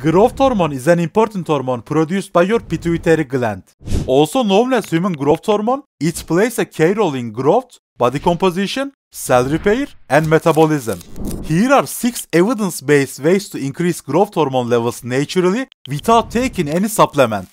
Growth hormone is an important hormone produced by your pituitary gland. Also known as human growth hormone, it plays a key role in growth, body composition, cell repair, and metabolism. Here are 6 evidence-based ways to increase growth hormone levels naturally without taking any supplement.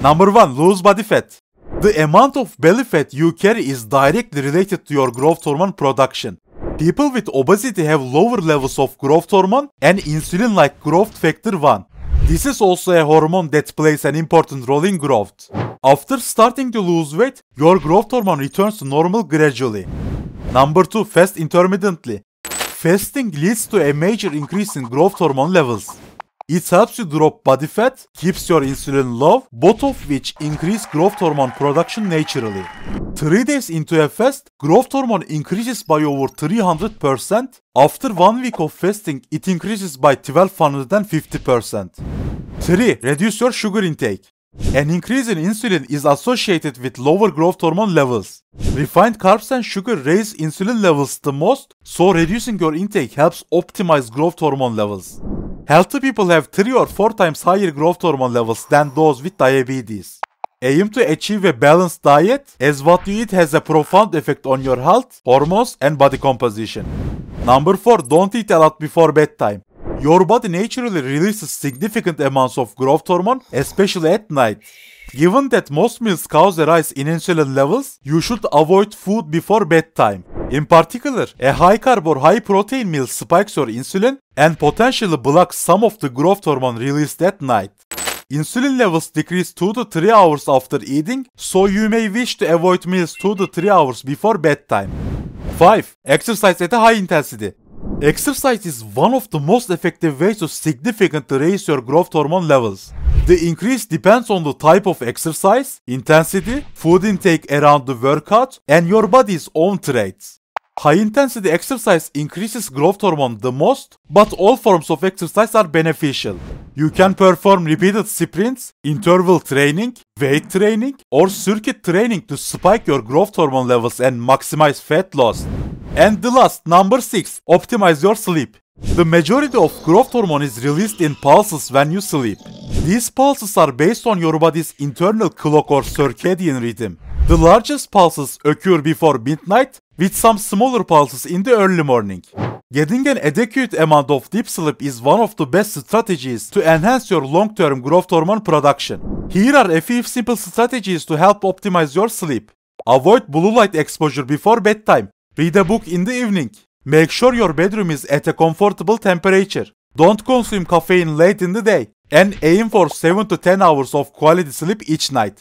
Number 1. Lose body fat. The amount of belly fat you carry is directly related to your growth hormone production. People with obesity have lower levels of growth hormone and insulin like growth factor 1. This is also a hormone that plays an important role in growth. After starting to lose weight, your growth hormone returns to normal gradually. Number 2. Fast intermittently. Fasting leads to a major increase in growth hormone levels. It helps you drop body fat, keeps your insulin low, both of which increase growth hormone production naturally. 3 days into a fast, growth hormone increases by over 300%. After 1 week of fasting, it increases by 1250%. 3. Reduce your sugar intake. An increase in insulin is associated with lower growth hormone levels. Refined carbs and sugar raise insulin levels the most, so reducing your intake helps optimize growth hormone levels. Healthy people have 3 or 4 times higher growth hormone levels than those with diabetes. Aim to achieve a balanced diet as what you eat has a profound effect on your health, hormones and body composition. Number 4. Don't eat a lot before bedtime. Your body naturally releases significant amounts of growth hormone, especially at night. Given that most meals cause a rise in insulin levels, you should avoid food before bedtime. In particular, a high carb or high protein meal spikes your insulin and potentially blocks some of the growth hormone released at night. Insulin levels decrease 2 to 3 hours after eating, so you may wish to avoid meals 2 to 3 hours before bedtime. 5. Exercise at a high intensity. Exercise is one of the most effective ways to significantly raise your growth hormone levels. The increase depends on the type of exercise, intensity, food intake around the workout, and your body's own traits. High intensity exercise increases growth hormone the most, but all forms of exercise are beneficial. You can perform repeated sprints, interval training, weight training, or circuit training to spike your growth hormone levels and maximize fat loss. And the last, number 6, optimize your sleep. The majority of growth hormone is released in pulses when you sleep. These pulses are based on your body's internal clock or circadian rhythm. The largest pulses occur before midnight, with some smaller pulses in the early morning. Getting an adequate amount of deep sleep is one of the best strategies to enhance your long-term growth hormone production. Here are a few simple strategies to help optimize your sleep. Avoid blue light exposure before bedtime. Read a book in the evening. Make sure your bedroom is at a comfortable temperature. Don't consume caffeine late in the day. And aim for 7 to 10 hours of quality sleep each night.